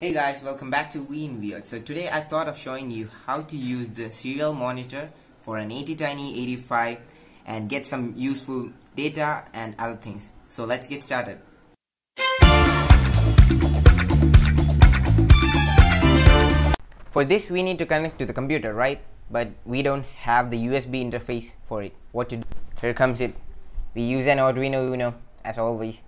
Hey guys, welcome back to Vin Vout. So today I thought of showing you how to use the serial monitor for an ATtiny 85 and get some useful data and other things. So let's get started. For this we need to connect to the computer, right? But we don't have the USB interface for it. What to do? Here comes it. We use an Arduino Uno as always.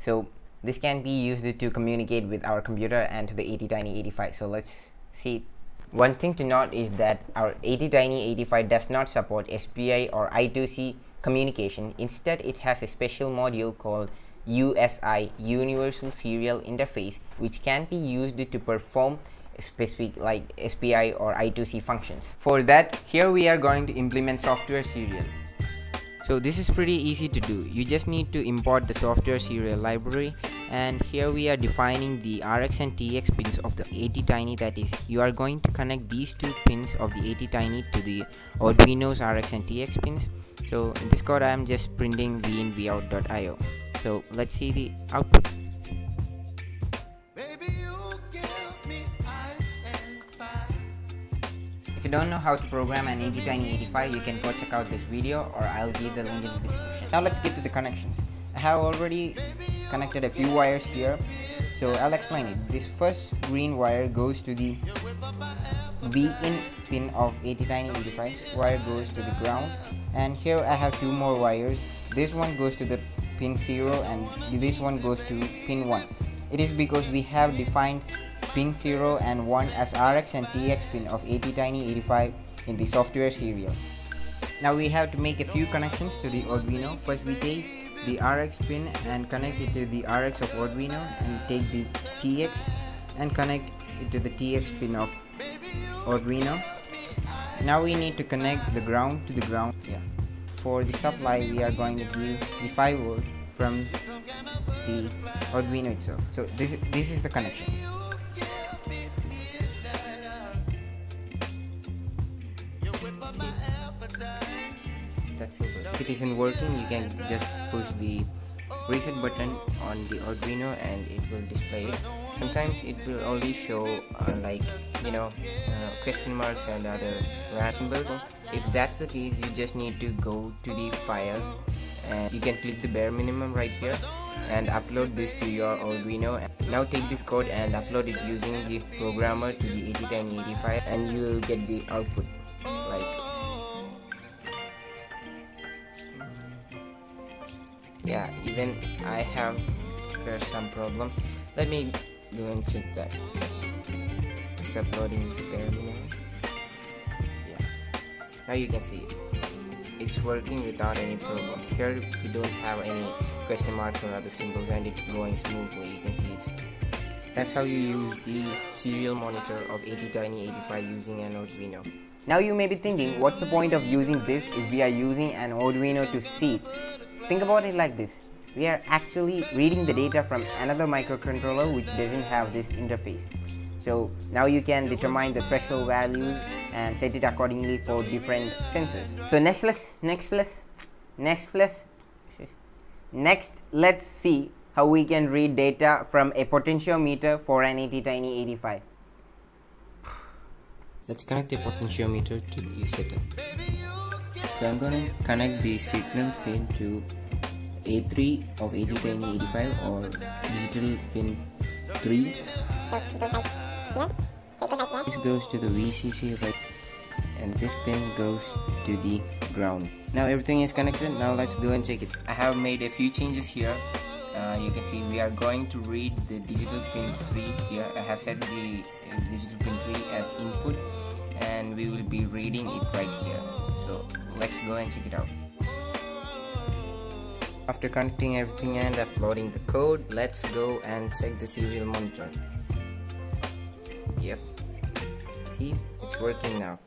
So this can be used to communicate with our computer and to the ATtiny 85 so let's see one thing to note is that our ATtiny 85 does not support SPI or I2C communication instead it has a special module called USI Universal Serial Interface which can be used to perform specific like SPI or I2C functions. For that, here we are going to implement software serial. So this is pretty easy to do. You just need to import the software serial library and here we are defining the RX and TX pins of the ATtiny that is you are going to connect these two pins of the ATtiny to the Arduino's RX and TX pins. So in this code I am just printing VinVout.io so let's see the output. If you don't know how to program an ATtiny 85 you can go check out this video or I'll leave the link in the description. Now let's get to the connections. I have already connected a few wires here. So I'll explain it. This first green wire goes to the V in pin of ATtiny 85 wire goes to the ground. And here I have two more wires. This one goes to the pin 0 and this one goes to pin 1 it is because we have defined pin 0 and 1 as RX and TX pin of ATtiny 85 in the software serial. Now we have to make a few connections to the Arduino. First we take the RX pin and connect it to the RX of Arduino and take the TX and connect it to the TX pin of Arduino. Now we need to connect the ground to the ground. Yeah. For the supply we are going to give the 5 volt from the Arduino itself. So this this is the connection. Simple if it isn't working you can just push the reset button on the Arduino and it will display it. Sometimes it will only show uh, like you know uh, question marks and other symbols. If that's the case you just need to go to the file and you can click the bare minimum right here and upload this to your Arduino. Now take this code and upload it using the programmer to the ATtiny85 and you will get the output yeah even I have there's some problem. Let me go and check that. Just uploading the terminal yeah. Now you can see. It it's working without any problem. Here we don't have any question marks or other symbols and it's going smoothly. You can see it. That's how you use the serial monitor of ATtiny 85 using an Arduino. Now you may be thinking what's the point of using this if we are using an Arduino to see Think about it like this. We are actually reading the data from another microcontroller which doesn't have this interface. So now you can determine the threshold values and set it accordingly for different sensors. So next let's next let's next let's next let's see how we can read data from a potentiometer for an Tiny 85. Let's connect the potentiometer to the setup. So I'm going to connect the signal pin to A3 of ATtiny85 or digital pin 3. This goes to the VCC right and this pin goes to the ground. Now everything is connected. Now let's go and check it. I have made a few changes here. Uh, you can see we are going to read the digital pin 3 here. I have set the digital pin 3 as input and we will be reading it right here. So let's go and check it out after connecting everything and uploading the code let's go and check the serial monitor. Yep. See? It's working now